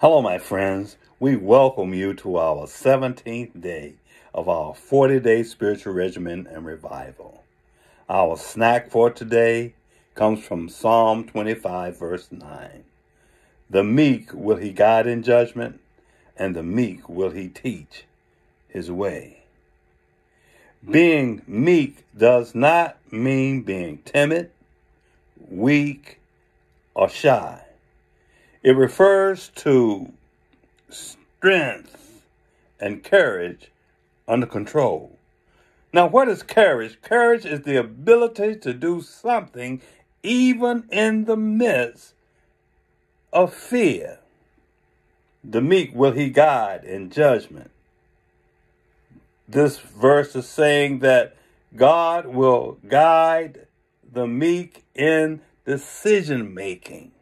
Hello, my friends. We welcome you to our 17th day of our 40 day spiritual regimen and revival. Our snack for today comes from Psalm 25, verse 9. The meek will he guide in judgment, and the meek will he teach his way. Being meek does not mean being timid, weak, or shy. It refers to strength and courage under control. Now, what is courage? Courage is the ability to do something even in the midst of fear. The meek will he guide in judgment. This verse is saying that God will guide the meek in decision making.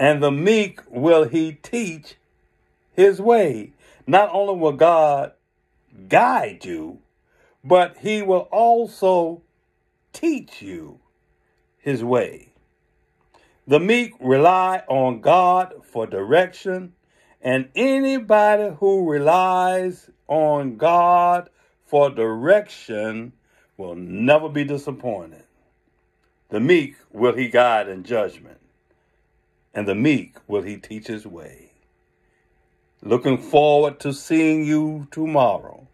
And the meek will he teach his way. Not only will God guide you, but he will also teach you his way. The meek rely on God for direction, and anybody who relies on God for direction will never be disappointed. The meek will he guide in judgment, and the meek will he teach his way. Looking forward to seeing you tomorrow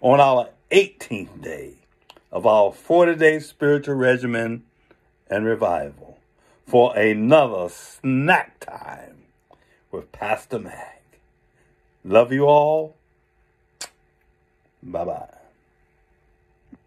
on our 18th day of our 40 day spiritual regimen and revival for another snack time with Pastor Mac. Love you all. Bye bye.